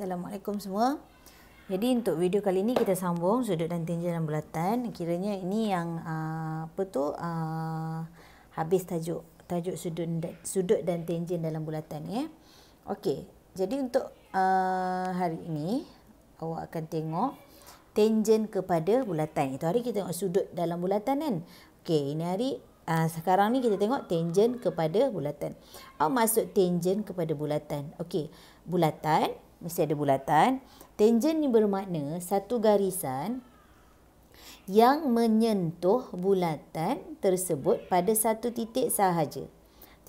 Assalamualaikum semua. Jadi untuk video kali ini kita sambung sudut dan tangent dan bulatan. Kiranya ini yang uh, apa tu uh, habis tajuk tajuk sudut dan, sudut dan tangent dalam bulatan ya. Okey. Jadi untuk uh, hari ini awak akan tengok tangent kepada bulatan. Itu hari kita tengok sudut dalam bulatan kan. Okey, ini hari uh, sekarang ni kita tengok tangent kepada bulatan. Apa maksud tangent kepada bulatan? Okey, bulatan mesti ada bulatan. Tangent ni bermakna satu garisan yang menyentuh bulatan tersebut pada satu titik sahaja.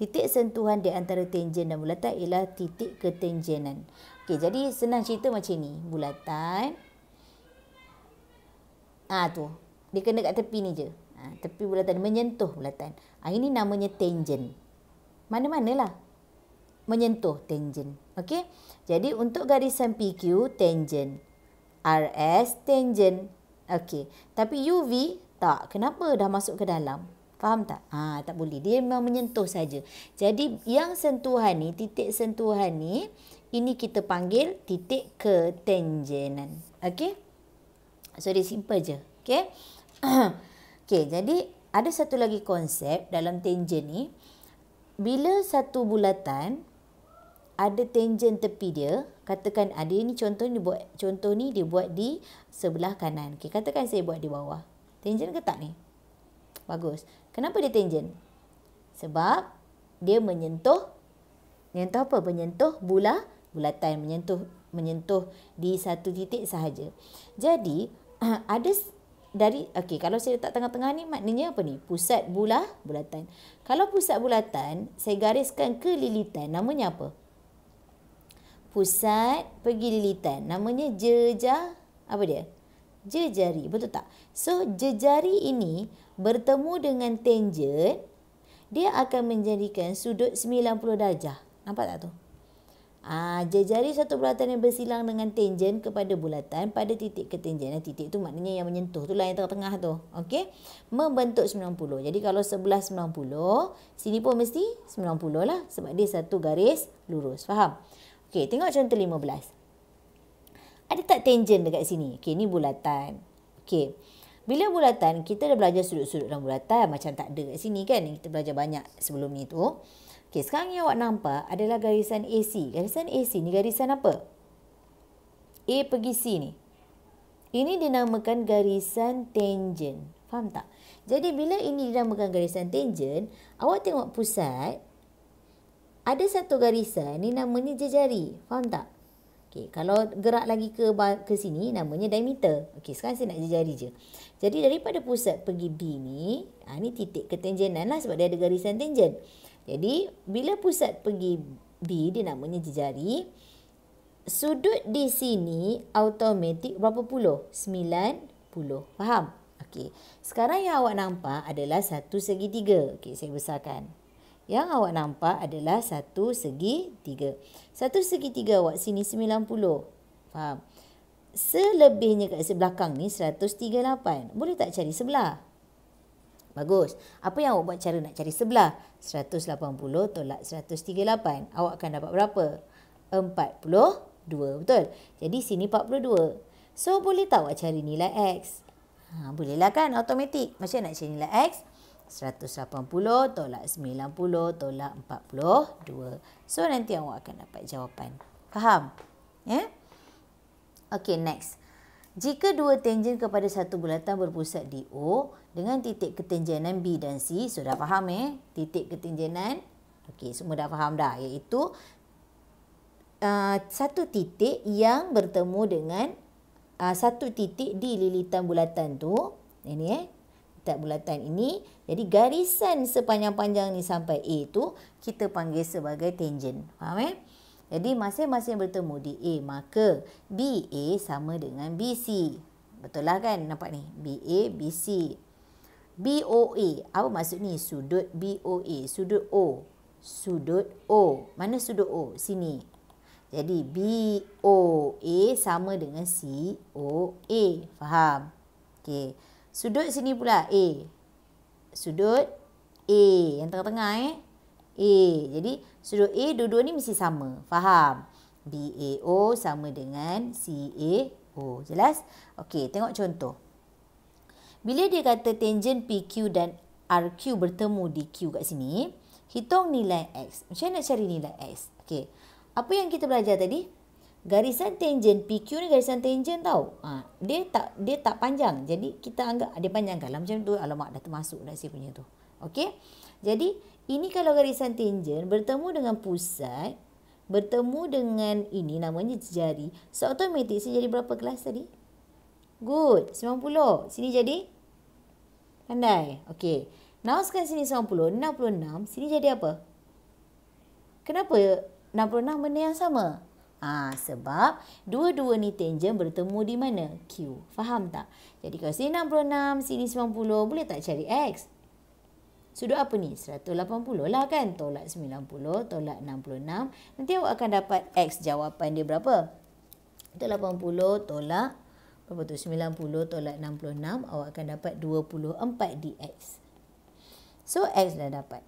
Titik sentuhan di antara tangent dan bulatan ialah titik ketangenan. Okey, jadi senang cerita macam ni. Bulatan. Ah tu. Dia kena kat tepi ni je. Ha, tepi bulatan menyentuh bulatan. Ha, ini namanya tangent. Mana-manalah menyentuh tangent. Okey. Jadi untuk garisan PQ tangent. RS tangent. Okey. Tapi UV tak. Kenapa dah masuk ke dalam? Faham tak? Ha, tak boleh. Dia memang menyentuh saja. Jadi yang sentuhan ni, titik sentuhan ni, ini kita panggil titik ketangenan. Okey? So dia simple je. Okey? Okey, jadi ada satu lagi konsep dalam tangent ni. Bila satu bulatan ada tangent tepi dia, katakan ada ni contoh ni buat contoh ni dia buat di sebelah kanan. Okey, katakan saya buat di bawah. Tangent ke tak ni? Bagus. Kenapa dia tangent? Sebab dia menyentuh menyentuh apa? Menyentuh bula bulatan, menyentuh menyentuh di satu titik sahaja. Jadi, ada dari okey kalau saya letak tengah-tengah ni maknanya apa ni pusat bula bulatan kalau pusat bulatan saya gariskan ke lilitan namanya apa pusat pergi lilitan. Namanya jejah apa dia? Jejari, betul tak? So jejari ini bertemu dengan tangent dia akan menjadikan sudut 90 darjah. Nampak tak tu? Ah, jejari satu bulatan yang bersilang dengan tangent kepada bulatan pada titik ketangenan. Titik tu maknanya yang menyentuh. Itulah yang tengah-tengah tu. Okey? Membentuk 90. Jadi kalau sebelah 90, sini pun mesti 90 lah. Sebab dia satu garis lurus. Faham? Okey, tengok contoh 15. Ada tak tangent dekat sini? Okey, ni bulatan. Okey. Bila bulatan, kita dah belajar sudut-sudut dalam bulatan macam tak ada kat sini kan. Kita belajar banyak sebelum ni tu. Okey, sekarang yang awak nampak adalah garisan AC. Garisan AC ni garisan apa? A pergi C ni. Ini dinamakan garisan tangent. Faham tak? Jadi bila ini dinamakan garisan tangent, awak tengok pusat, ada satu garisan ni namanya jejari. Faham tak? Okey, kalau gerak lagi ke ke sini namanya diameter. Okey, sekarang saya nak jejari je. Jadi daripada pusat pergi B ni, ha, ni titik ketangenan lah sebab dia ada garisan tangent. Jadi bila pusat pergi B dia namanya jejari. Sudut di sini automatik berapa puluh? 90. Faham? Okey. Sekarang yang awak nampak adalah satu segitiga. Okey, saya besarkan. Yang awak nampak adalah satu segi tiga. Satu segi tiga awak sini sembilan puluh. Faham? Selebihnya kat sebelah belakang ni seratus tiga lapan. Boleh tak cari sebelah? Bagus. Apa yang awak buat cara nak cari sebelah? Seratus lapan puluh tolak seratus tiga lapan. Awak akan dapat berapa? Empat puluh dua. Betul? Jadi sini empat puluh dua. So boleh tak awak cari nilai X? Ha, bolehlah kan? Automatik. Macam nak cari nilai X? 180 tolak 90 tolak 42. So nanti awak akan dapat jawapan. Faham? Ya? Yeah? Okay, next. Jika dua tangent kepada satu bulatan berpusat di O dengan titik ketangenan B dan C, sudah faham eh? Titik ketangenan. Okey, semua dah faham dah. Iaitu uh, satu titik yang bertemu dengan uh, satu titik di lilitan bulatan tu. Ini eh tak bulatan ini. Jadi garisan sepanjang-panjang ni sampai A tu kita panggil sebagai tangent. Faham eh? Jadi masing-masing bertemu di A maka BA sama dengan BC. Betul lah kan nampak ni? BA, BC. BOA. Apa maksud ni? Sudut BOA. Sudut O. Sudut O. Mana sudut O? Sini. Jadi BOA sama dengan COA. Faham? Okey. Sudut sini pula A. Sudut A yang tengah-tengah eh. A. Jadi sudut A dua-dua ni mesti sama. Faham? BAO sama dengan CAO. Jelas? Okey, tengok contoh. Bila dia kata tangent PQ dan RQ bertemu di Q kat sini, hitung nilai X. Macam mana nak cari nilai X? Okey. Apa yang kita belajar tadi? Garisan tangent PQ ni garisan tangent tau. Ha, dia tak dia tak panjang. Jadi kita anggap dia panjang kalau macam tu alamak dah termasuk dah si punya tu. Okey. Jadi ini kalau garisan tangent bertemu dengan pusat bertemu dengan ini namanya jari. So automatik saya jadi berapa kelas tadi? Good. 90. Sini jadi pandai. Okey. Now sekarang sini 90, 66. Sini jadi apa? Kenapa 66 benda yang sama? Ha, sebab dua-dua ni tangent bertemu di mana? Q. Faham tak? Jadi kalau sini 66, sini 90, boleh tak cari X? Sudut apa ni? 180 lah kan? Tolak 90, tolak 66. Nanti awak akan dapat X jawapan dia berapa? Itu 80 tolak berapa tu? 90 tolak 66. Awak akan dapat 24 dx. So, X dah dapat.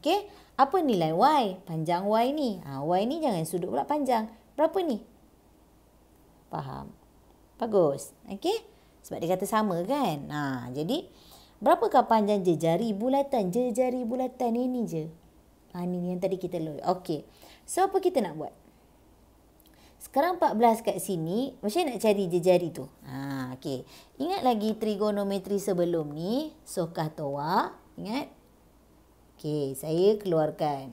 Okey? Apa nilai Y? Panjang Y ni. Ha, y ni jangan sudut pula panjang. Berapa ni? Faham? Bagus. Okey? Sebab dia kata sama kan? Ha, jadi, berapakah panjang jejari bulatan? Jejari bulatan ini je. Ha, ni yang tadi kita lalu. Okey. So, apa kita nak buat? Sekarang 14 kat sini, macam nak cari jejari tu? Ha, okey. Ingat lagi trigonometri sebelum ni, sokah toa. Ingat? Okey, saya keluarkan.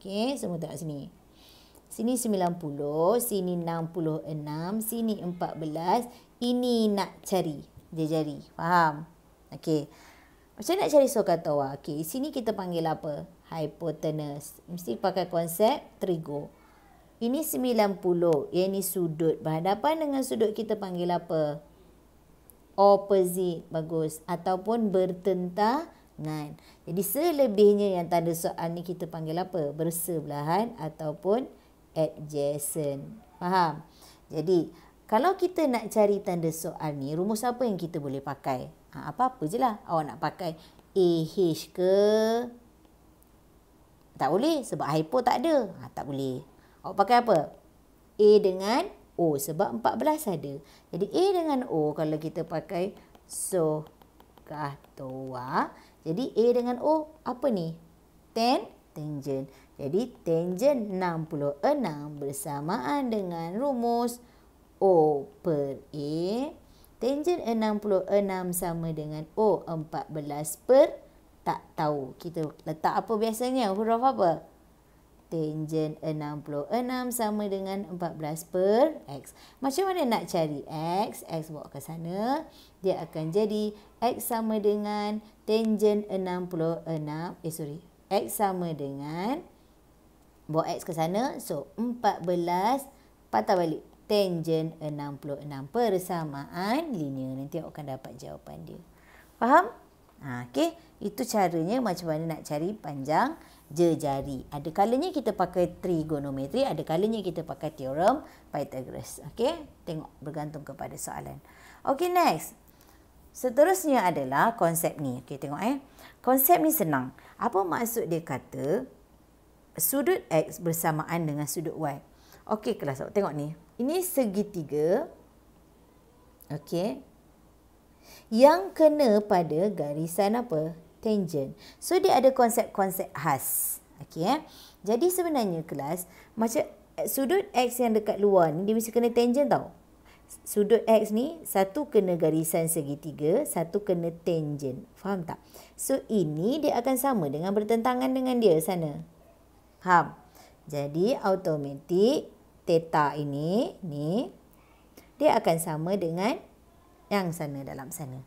Okey, semua tengok sini. Sini 90, sini 66, sini 14. Ini nak cari jari. Faham? Okey. Macam nak cari Sohcahtoa? Okey, sini kita panggil apa? Hypotenuse. Mesti pakai konsep trigo. Ini 90. Yang ini sudut. Berhadapan dengan sudut kita panggil apa? Opposite. Bagus. Ataupun bertentang dengan. Jadi selebihnya yang tanda soal ni kita panggil apa? Bersebelahan ataupun adjacent. Faham? Jadi kalau kita nak cari tanda soal ni, rumus apa yang kita boleh pakai? Ha, apa-apa je lah. Awak nak pakai AH ke? Tak boleh sebab hypo tak ada. Ha, tak boleh. Awak pakai apa? A dengan O sebab 14 ada. Jadi A dengan O kalau kita pakai so kahtoa jadi A dengan O apa ni? Ten tangent. Jadi tangent 66 bersamaan dengan rumus O per A. Tangent 66 sama dengan O 14 per tak tahu. Kita letak apa biasanya? Huruf apa? Tangent 66 sama dengan 14 per X. Macam mana nak cari X? X bawa ke sana. Dia akan jadi X sama dengan tangent 66. Eh sorry. X sama dengan. Bawa X ke sana. So 14. Patah balik. Tangent 66 persamaan linear. Nanti awak akan dapat jawapan dia. Faham? Ha, okay. Itu caranya macam mana nak cari panjang jejari. Ada kalanya kita pakai trigonometri, ada kalanya kita pakai teorem Pythagoras. Okey, tengok bergantung kepada soalan. Okey, next. Seterusnya adalah konsep ni. Okey, tengok eh. Konsep ni senang. Apa maksud dia kata sudut X bersamaan dengan sudut Y? Okey, kelas awak tengok ni. Ini segitiga. Okey. Yang kena pada garisan apa? tangent. So dia ada konsep-konsep khas. Okey eh. Jadi sebenarnya kelas macam sudut X yang dekat luar ni dia mesti kena tangent tau. Sudut X ni satu kena garisan segitiga, satu kena tangent. Faham tak? So ini dia akan sama dengan bertentangan dengan dia sana. Faham? Jadi automatik theta ini ni dia akan sama dengan yang sana dalam sana.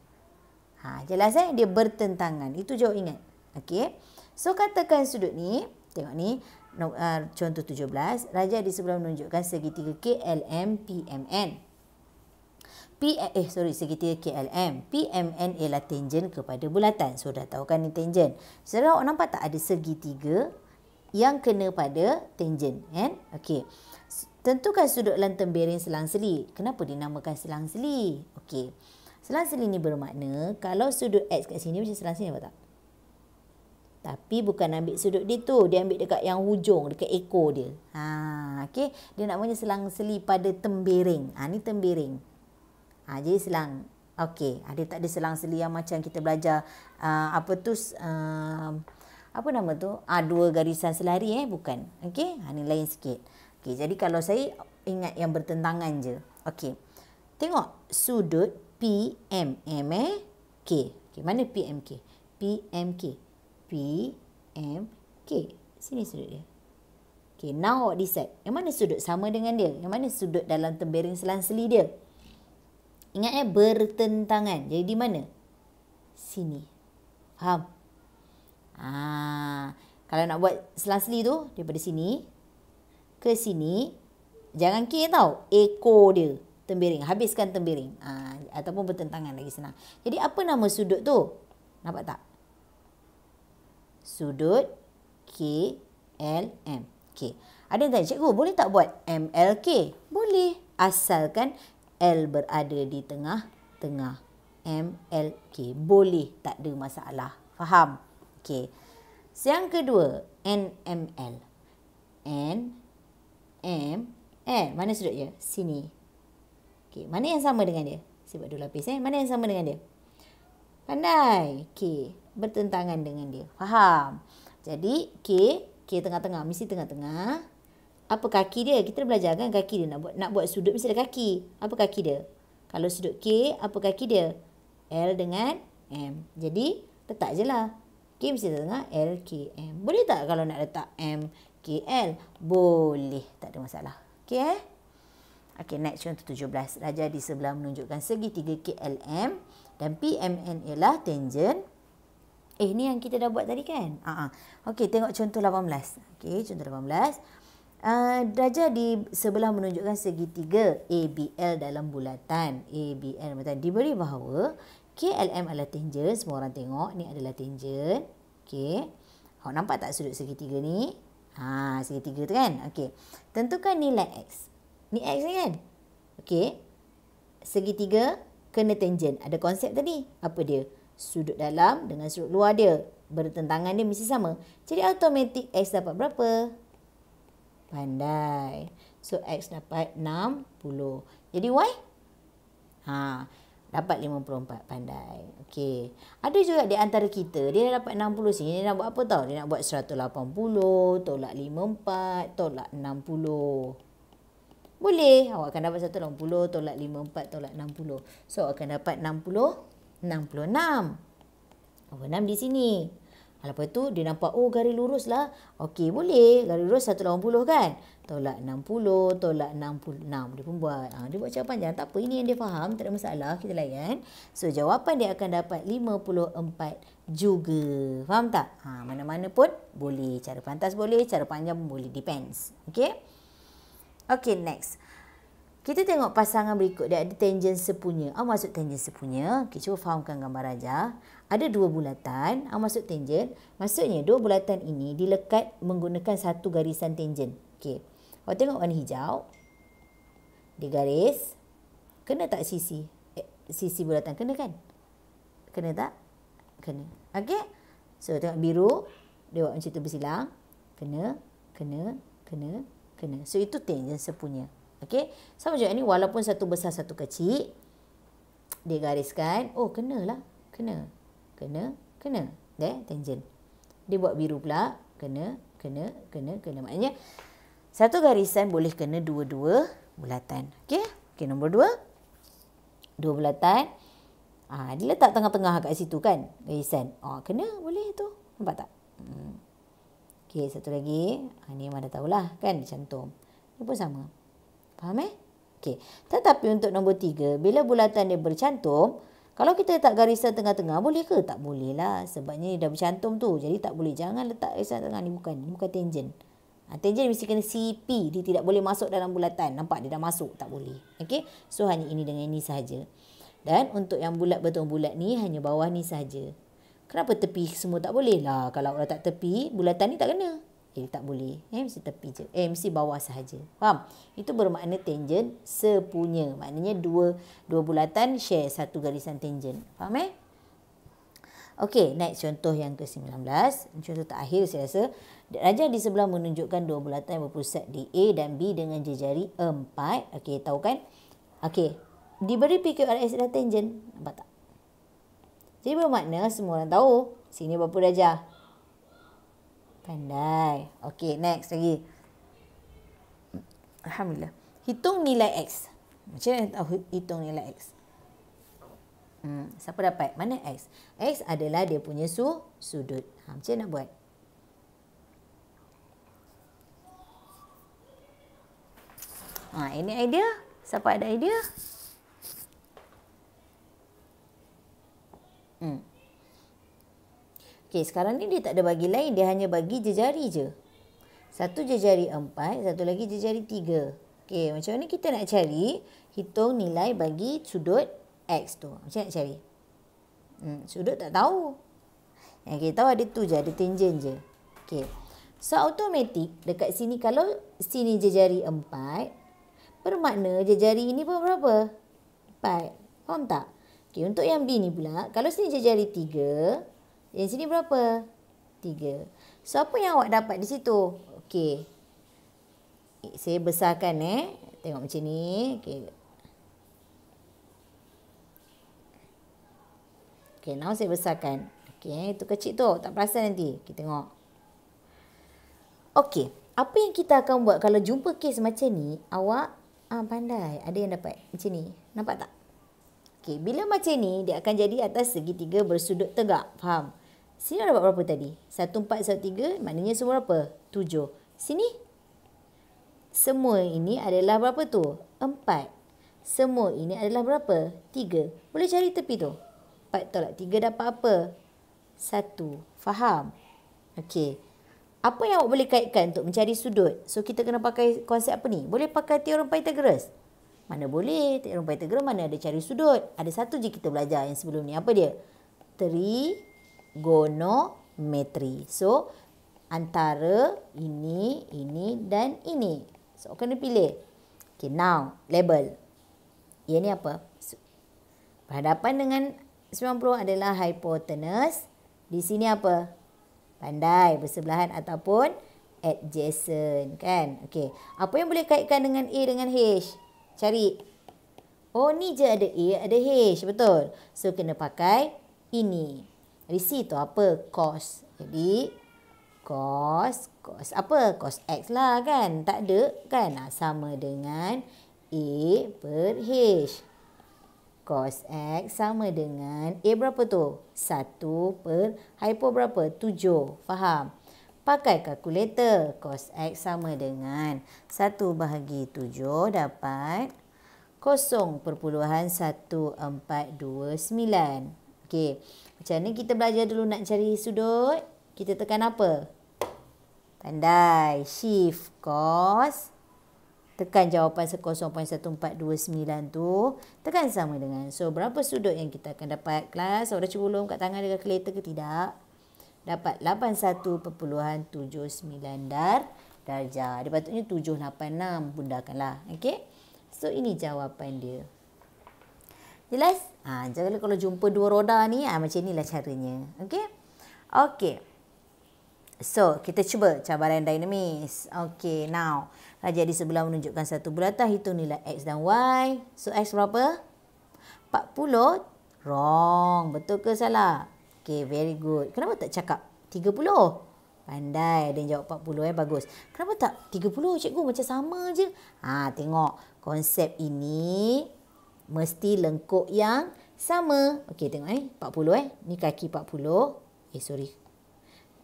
Ha, jelas eh dia bertentangan. Itu jauh ingat. Okey. So katakan sudut ni, tengok ni uh, contoh 17, raja di sebelah menunjukkan segitiga KLM PMN. P eh sorry segitiga KLM. PMN ialah tangent kepada bulatan. So dah tahu kan ni tangent. Sekarang awak nampak tak ada segitiga yang kena pada tangent kan? Okey. Tentukan sudut lantern bearing selang-seli. Kenapa dinamakan selang-seli? Okey. Selang-seli ni bermakna kalau sudut X kat sini macam selang sini apa tak? Tapi bukan ambil sudut dia tu. Dia ambil dekat yang hujung, dekat ekor dia. Ha, okay. Dia nak punya selang seli pada tembiring. Ha, ni tembiring. Ha, jadi selang. Okey. Dia tak ada selang seli yang macam kita belajar. Uh, apa tu? Uh, apa nama tu? Ah, dua garisan selari eh. Bukan. Okey. Ha, ni lain sikit. Okey. Jadi kalau saya ingat yang bertentangan je. Okey. Tengok sudut PMM eh. K. Okay, mana PMK? PMK. PMK. Sini sudut dia. Okay, now awak decide. Yang mana sudut sama dengan dia? Yang mana sudut dalam tembiring selang-seli dia? Ingat eh, bertentangan. Jadi di mana? Sini. Faham? Ah, kalau nak buat selang-seli tu, daripada sini ke sini, jangan K tau. Ekor dia. Tembiring. Habiskan tembiring. Ah, ataupun bertentangan lagi senang. Jadi apa nama sudut tu? Nampak tak? sudut KLM. Okay. Ada yang tanya, cikgu boleh tak buat MLK? Boleh. Asalkan L berada di tengah-tengah. MLK. Boleh. Tak ada masalah. Faham? Okay. Yang kedua, NML. N, M, L. Mana sudut dia? Sini. Okay. Mana yang sama dengan dia? Saya buat dua lapis. Eh? Mana yang sama dengan dia? Pandai. Okay bertentangan dengan dia. Faham? Jadi K, K tengah-tengah mesti tengah-tengah. Apa kaki dia? Kita belajar kan kaki dia nak buat nak buat sudut mesti ada kaki. Apa kaki dia? Kalau sudut K, apa kaki dia? L dengan M. Jadi letak je lah. K mesti tengah L, K, M. Boleh tak kalau nak letak M, K, L? Boleh. Tak ada masalah. Okay eh? Okay, next contoh 17. Raja di sebelah menunjukkan segitiga KLM dan PMN ialah tangent Eh, ni yang kita dah buat tadi kan? Uh-huh. Okey, tengok contoh 18. Okey, contoh 18. Uh, darjah di sebelah menunjukkan segitiga ABL dalam bulatan. ABL. Diberi bahawa KLM adalah tangent. Semua orang tengok. Ni adalah tangent. Okey. Awak nampak tak sudut segitiga ni? Ha, segitiga tu kan? Okey. Tentukan nilai X. Ni X ni kan? Okey. Segitiga kena tangent. Ada konsep tadi. Apa dia? sudut dalam dengan sudut luar dia. Bertentangan dia mesti sama. Jadi automatik X dapat berapa? Pandai. So X dapat 60. Jadi Y? Ha, dapat 54. Pandai. Okey. Ada juga di antara kita, dia dapat 60 sini. Dia nak buat apa tau? Dia nak buat 180, tolak 54, tolak 60. Boleh. Awak akan dapat 180, tolak 54, tolak 60. So, akan dapat 60. 66. Nombor 6 di sini. Lepas tu dia nampak oh garis lurus lah. Okey boleh. Garis lurus 180 kan. Tolak 60. Tolak 66. Dia pun buat. Ha, dia buat cara panjang. Tak apa. Ini yang dia faham. Tak ada masalah. Kita layan. So jawapan dia akan dapat 54 juga. Faham tak? Ha, mana-mana pun boleh. Cara pantas boleh. Cara panjang pun boleh. Depends. Okay. Okay next. Kita tengok pasangan berikut dia ada tangent sepunya. Apa maksud tangent sepunya? Okay, cuba fahamkan gambar Raja. Ada dua bulatan. Apa maksud tangent? Maksudnya dua bulatan ini dilekat menggunakan satu garisan tangent. Okey. Awak tengok warna hijau. Di garis. Kena tak sisi? Eh, sisi bulatan kena kan? Kena tak? Kena. Okey. So tengok biru. Dia buat macam tu bersilang. Kena. Kena. Kena. Kena. So itu tangent sepunya. Okey. Sama juga ni walaupun satu besar satu kecil dia gariskan, oh kenalah. Kena. Kena, kena. Deh, tangent. Dia buat biru pula, kena, kena, kena, kena. Maknanya satu garisan boleh kena dua-dua bulatan. Okey? Okey, nombor dua. Dua bulatan. Ah, dia letak tengah-tengah kat situ kan, garisan. Ah, kena boleh tu. Nampak tak? Hmm. Okey, satu lagi. Ah, ni mana tahulah kan, cantum. Ini pun sama. Faham eh? Okey. Tetapi untuk nombor tiga, bila bulatan dia bercantum, kalau kita letak garisan tengah-tengah, boleh ke? Tak boleh lah. Sebabnya dah bercantum tu. Jadi tak boleh. Jangan letak garisan tengah ni. Bukan. Ini bukan tangent. Ha, tangent mesti kena CP. Dia tidak boleh masuk dalam bulatan. Nampak? Dia dah masuk. Tak boleh. Okey. So hanya ini dengan ini sahaja. Dan untuk yang bulat betul bulat ni, hanya bawah ni sahaja. Kenapa tepi semua tak boleh lah? Kalau letak tepi, bulatan ni tak kena. Jadi tak boleh. Eh, mesti tepi je. Eh, mesti bawah sahaja. Faham? Itu bermakna tangent sepunya. Maknanya dua dua bulatan share satu garisan tangent. Faham eh? Okey, next contoh yang ke-19. Contoh terakhir saya rasa. Rajah di sebelah menunjukkan dua bulatan yang berpusat di A dan B dengan jejari 4. Okey, tahu kan? Okey, diberi PQRS adalah tangent. Nampak tak? Jadi bermakna semua orang tahu sini berapa darjah. Pandai. Okey, next lagi. Alhamdulillah. Hitung nilai X. Macam mana tahu hitung nilai X? Hmm, siapa dapat? Mana X? X adalah dia punya su sudut. Ha, macam mana nak buat? Ha, ini idea. Siapa ada idea? Hmm. Okey, sekarang ni dia tak ada bagi lain. Dia hanya bagi jejari je. Satu jejari empat, satu lagi jejari tiga. Okey, macam mana kita nak cari hitung nilai bagi sudut X tu. Macam nak cari? Hmm, sudut tak tahu. Yang kita tahu ada tu je, ada tangent je. Okay. So, automatik dekat sini kalau sini jejari empat, bermakna jejari ini pun berapa? Empat. Faham tak? Okay, untuk yang B ni pula, kalau sini jejari tiga, yang sini berapa? Tiga. So, apa yang awak dapat di situ? Okay. Saya besarkan eh. Tengok macam ni. Okay. Okay, now saya besarkan. Okay, itu kecil tu. Tak perasan nanti. Kita tengok. Okay, apa yang kita akan buat kalau jumpa kes macam ni, awak ah, pandai. Ada yang dapat macam ni. Nampak tak? Okay, bila macam ni, dia akan jadi atas segitiga bersudut tegak. Faham? Sini dapat berapa tadi? 1, 4, 1, 3. Maknanya semua berapa? 7. Sini? Semua ini adalah berapa tu? 4. Semua ini adalah berapa? 3. Boleh cari tepi tu? 4 tolak 3 dapat apa? 1. Faham? Okey. Apa yang awak boleh kaitkan untuk mencari sudut? So, kita kena pakai konsep apa ni? Boleh pakai teorem Pythagoras? Mana boleh? Teorem Pythagoras mana ada cari sudut? Ada satu je kita belajar yang sebelum ni. Apa dia? Trigonometri. So, antara ini, ini dan ini. So, kena pilih. Okay, now, label. Ia ni apa? Berhadapan dengan 90 adalah hypotenuse. Di sini apa? Pandai bersebelahan ataupun adjacent kan? Okey. Apa yang boleh kaitkan dengan A dengan H? Cari. Oh ni je ada A, ada H, betul. So kena pakai ini. Risi tu apa? Cos. Jadi cos, cos apa? Cos X lah kan? Tak ada kan? Nah, sama dengan A per H cos X sama dengan A berapa tu? 1 per hypo berapa? 7. Faham? Pakai kalkulator. Cos X sama dengan 1 bahagi 7 dapat 0.1429. Okey. Macam mana kita belajar dulu nak cari sudut? Kita tekan apa? Pandai. Shift cos tekan jawapan 0.1429 tu. Tekan sama dengan. So berapa sudut yang kita akan dapat? Kelas orang cuba ulung kat tangan dengan kalkulator ke tidak? Dapat 81.79 dar darjah. Dia patutnya 786 bundakanlah okey? So ini jawapan dia jelas ha jangan kalau jumpa dua roda ni ha, macam inilah caranya okey okey So, kita cuba cabaran dinamis. Okay, now. Raja di sebelah menunjukkan satu bulatan. Hitung nilai X dan Y. So, X berapa? 40. Wrong. Betul ke salah? Okay, very good. Kenapa tak cakap 30? Pandai. Dia jawab 40 eh. Bagus. Kenapa tak 30 cikgu? Macam sama je. Ha, tengok. Konsep ini mesti lengkuk yang sama. Okay, tengok eh. 40 eh. Ni kaki 40. Eh, sorry.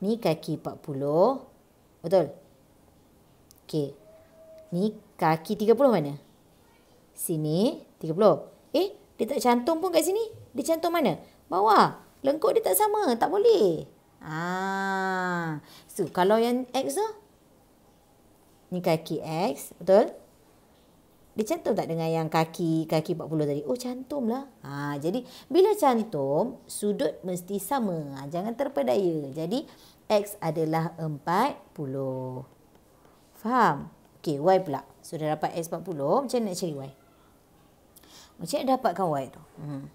Ni kaki 40. Betul? Okay. Ni kaki 30 mana? Sini 30. Eh, dia tak cantum pun kat sini. Dia cantum mana? Bawah. Lengkuk dia tak sama. Tak boleh. Ah. So, kalau yang X tu? Ni kaki X. Betul? Dia cantum tak dengan yang kaki kaki 40 tadi? Oh, cantum lah. Ha, jadi, bila cantum, sudut mesti sama. Ha, jangan terpedaya. Jadi, X adalah 40. Faham? Okey, Y pula. Sudah dapat X 40. Macam mana nak cari Y? Macam mana dapatkan Y tu? Hmm.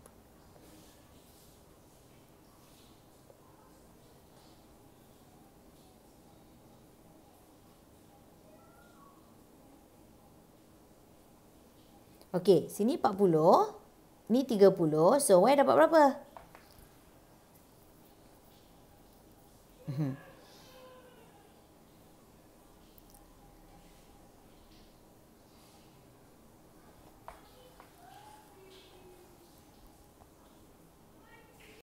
Okey, sini 40. Ni 30. So, Y dapat berapa? Mhm.